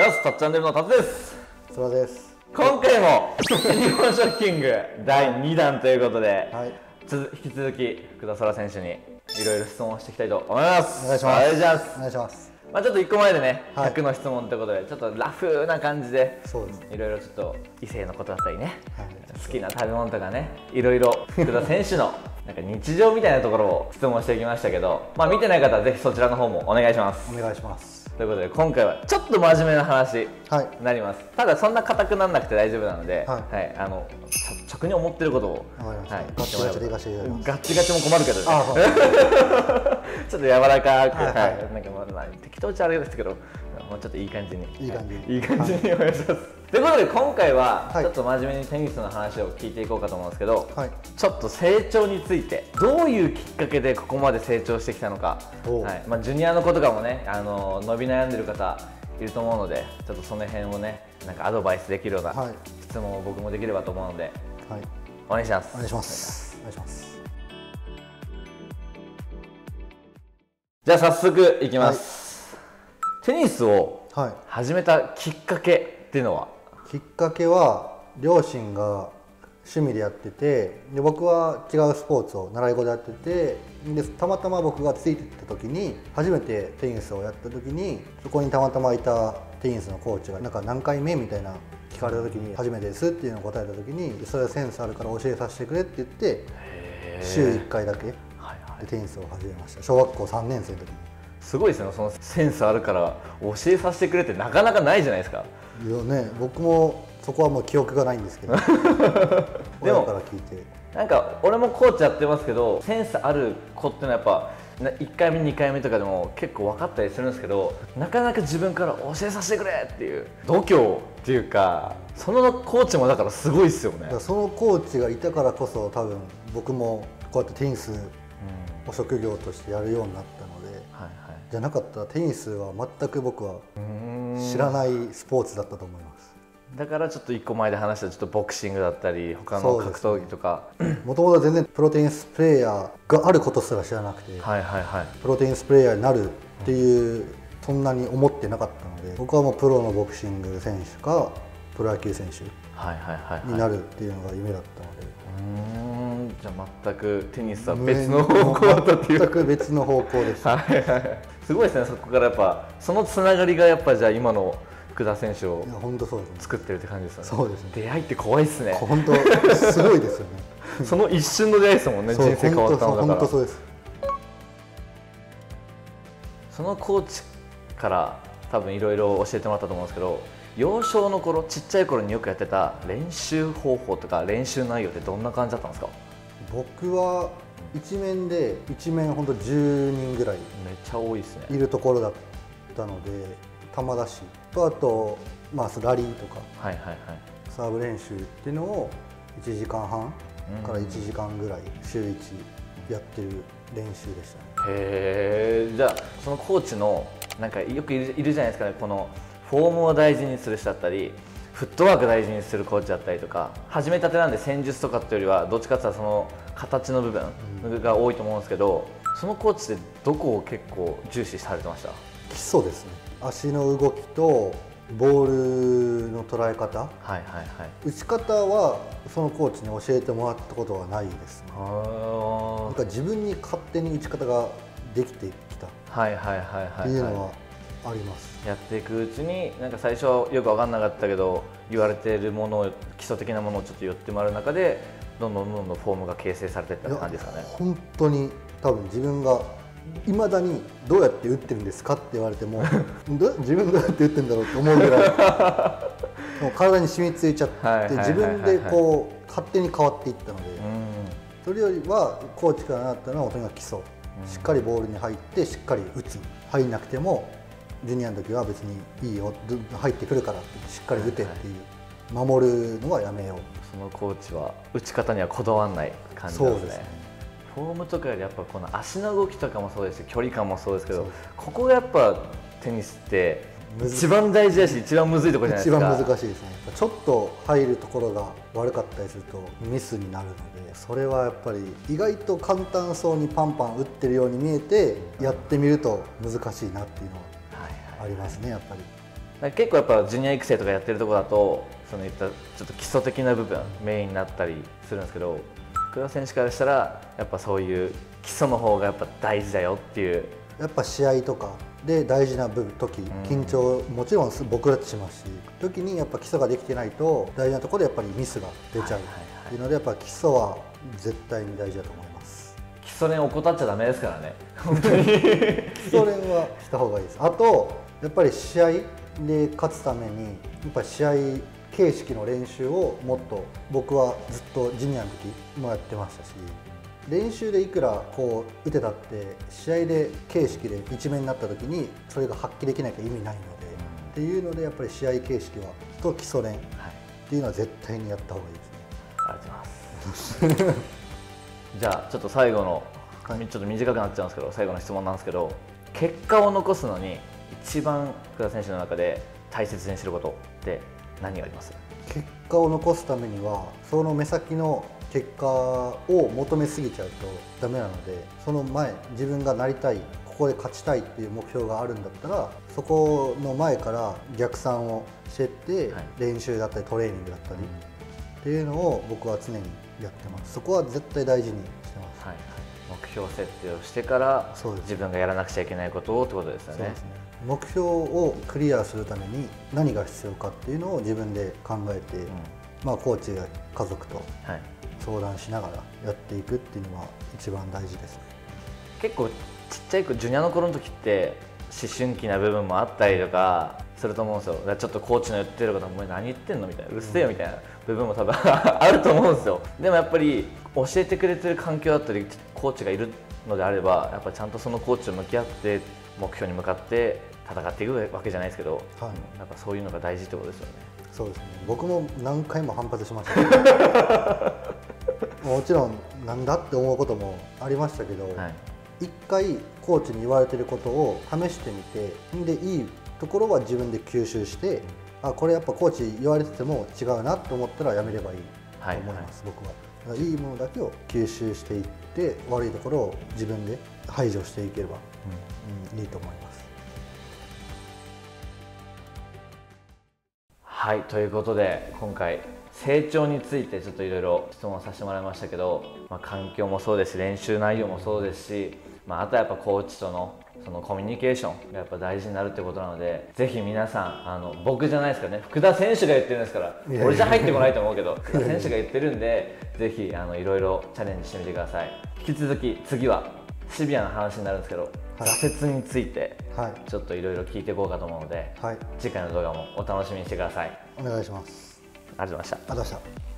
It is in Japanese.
ジャスタッチャンネルのタツです。そうです。今回も日本ショッキング第2弾ということで、はい。つ引き続き福田空選手にいろいろ質問をしていきたいと思います。お願いします。お願いします。お願いします。まあちょっと1個前でね、はい。100の質問ということでちょっとラフな感じでそうですいろいろちょっと異性のことだったりね、はい。好きな食べ物とかねいろいろ福田選手の なんか日常みたいなところを質問していきましたけどまあ見てない方はぜひそちらの方もお願いします。お願いしますということで今回はちょっと真面目な話はい。になります。ただそんな硬くならなくて大丈夫なので、ははいあのちょ直に。思ってることを、はい、ガッチガチでいかせていただきます。ガッチガチも困るけど。ね ちょっと柔らかく、はい。なんかまあまあ適当っちゃあれですけど、もうちょっといい感じに、いい感じはい。いい感じにお願いします。ということで今回ははい。ちょっと真面目にテニスの話を聞いていこうかと思うんですけど、はい。ちょっと成長についてどういうきっかけでここまで成長してきたのか、はい。まあ、ジュニアの子とかもねあの伸び悩んでる方いると思うのでちょっとその辺をねなんかアドバイスできるようなはい。質問を僕もできればと思うのではい。お願いします。お願いします。お願いします。じゃあ早速いきます、テニスをはい。始めたきっかけっていうのは？きっかけは両親が趣味でやっててで僕は違うスポーツを習い事でやっててでたまたま僕がついてった時に初めてテニスをやった時にそこにたまたまいたテニスのコーチがなんか何回目みたいな聞かれた時に初めてですっていうのを答えた時にそれはセンスあるから教えさせてくれって言って週1回だけでテニスを始めました。小学校3年生の時に。すごいですね。そのセンスあるから教えさせてくれってなかなかないじゃないですか。いやね僕もそこはもう記憶がないんですけど で親もから聞いて。なんか俺もコーチやってますけどセンスある子ってのはやっぱな1回目2回目とかでも結構分かったりするんですけどなかなか自分から教えさせてくれっていう度胸っていうかそのコーチもだからすごいですよね。そのコーチがいたからこそ多分僕もこうやってテニスを職業としてやるようになったのではいはい。じゃなかったらテニスは全く僕は知らないスポーツだったと思います。だからちょっと1個前で話したちょっとボクシングだったり他の格闘技とか、もともと全然プロテニスプレーヤーがあることすら知らなくてはいはいはい。プロテニスプレーヤーになるっていうそんなに思ってなかったので僕はもうプロのボクシング選手かプロ野球選手になるっていうのが夢だったので、うーん。じゃあ全くテニスは別の方向だったっていう。全く別の方向ですはいすごいですね。そこからやっぱそのつながりがやっぱじゃあ今の福田選手をいや本当そうですね。作ってるって感じですよね。そうですね。出会いって怖いですね。本当すごいですよね。その一瞬の出会いですもんね人生変わったのだから。本当そうです。そのコーチから多分いろいろ教えてもらったと思うんですけど幼少の頃ちっちゃい頃によくやってた練習方法とか練習内容ってどんな感じだったんですか？僕は一面で一面本当10人ぐらいめっちゃ多いですね。いるところだったので球出し。とあと、まあ、ラリーとかはいはいはい。サーブ練習っていうのを1時間半から1時間ぐらい週1やってる練習でしたね。へえじゃあそのコーチのなんかよくいるいるじゃないですかねこのフォームを大事にする人だったりフットワーク大事にするコーチだったりとか始めたてなんで戦術とかっていうよりはどっちかっていうとその形の部分が多いと思うんですけど、そのコーチってどこを結構重視されてました？基礎ですね。足の動きとボールの捉え方。はいはいはい。打ち方はそのコーチに教えてもらったことはないですね。なんはか自分に勝手に打ち方ができてきたっはいはいはいはい。はていうのはあります、いやっていくうちになんか最初はよく分かんなかったけど言われているものを基礎的なものをちょっと言ってもらう中でどんどんどんどんフォームが形成されていった感じですかね。本当に多分自分がいまだにどうやって打ってるんですかって言われても ど自分どうやって打ってるんだろうと思うぐらい もう体に染みついちゃって、自分でこう勝手に変わっていったので、うん。それよりはコーチからなったのはとにかく基礎、しっかりボールに入ってしっかり打つ。入んなくてもジュニアの時は別にいいよ。ど入ってくるからってしっかり打てっていう、守るのはやめよう。そのコーチは打ち方にはこだわらない感じですね。そうですね。フォームとかよりやっぱこの足の動きとかもそうですし距離感もそうですけどここがやっぱテニスって一番大事だし一番むずいところじゃない一ですか。番難しいですね。ちょっと入るところが悪かったりするとミスになるのでそれはやっぱり意外と簡単そうにパンパン打ってるように見えてやってみると難しいなっていうのはありますねやっぱり。ら結構やっぱジュニア育成とかやってるところだとそのいったちょっと基礎的な部分メインになったりするんですけど福田選手からしたらやっぱそういう基礎の方がやっぱ大事だよっていう。やっぱ試合とかで大事な部分時緊張もちろん僕だってしますし時にやっぱ基礎ができてないと大事なところでやっぱりミスが出ちゃう。っていうのでやっぱ基礎は絶対に大事だと思います。基礎練怠っちゃダメですからね。本当に。基礎練はした方がいいです。あとやっぱり試合で勝つためにやっぱり試合形式の練習をもっと僕はずっとジュニアの時もやってましたし練習でいくらこう打てたって試合で形式で一面になった時にそれが発揮できないと意味ないので、っていうのでやっぱり試合形式はと基礎練っていうのは絶対にやった方がいいですね。ありがとうございます。じゃあちょっと最後の、はい、ちょっと短くなっちゃうんですけど最後の質問なんですけど結果を残すのに一番福田選手の中で大切にしてることって何があります？結果を残すためにはその目先の結果を求めすぎちゃうとダメなのでその前自分がなりたいここで勝ちたいっていう目標があるんだったらそこの前から逆算をしてって、練習だったりトレーニングだったりっていうのを僕は常にやってます。そこは絶対大事にしてます、はいはい、目標設定をしてから自分がやらなくちゃいけないことをってことですよね、ね、目標をクリアするために何が必要かっていうのを自分で考えて、うん、まあコーチが家族と相談しながらやっていくっていうのは一番大事ですね。結構ちっちゃい子ジュニアの頃の時って思春期な部分もあったりとかすると思うんですよ。ちょっとコーチの言ってることは「お前何言ってんの?」みたいな「うるせえよ」みたいな部分も多分 あると思うんですよ。でもやっぱり教えてくれてる環境だったりコーチがいるのであればやっぱちゃんとそのコーチと向き合って目標に向かって戦っていくわけじゃないですけど、はい、やっぱそういうのが大事ってことですよね。そうですね。僕も何回も反発しました。もちろんなんだって思うこともありましたけど、はい、一回コーチに言われてることを試してみてでいいところは自分で吸収してあこれやっぱコーチ言われてても違うなと思ったらやめればいいと思います、はいはい、僕は。いいものだけを吸収していって悪いところを自分で排除していければ、うん、うん、いいと思います。はいということで今回成長についてちょっといろいろ質問させてもらいましたけど、まあ、環境もそうですし練習内容もそうですし、まあ、あとはやっぱコーチとのそのコミュニケーションがやっぱ大事になるってことなのでぜひ皆さんあの僕じゃないですかね福田選手が言ってるんですから俺じゃ入ってこないと思うけど福田選手が言ってるんでぜひあのいろいろチャレンジしてみてください。引き続き次はシビアな話になるんですけど挫折についてちょっといろいろ聞いていこうかと思うので、はい、次回の動画もお楽しみにしてください。お願いします。ありがとうございました。ありがとうございました